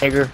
Hager.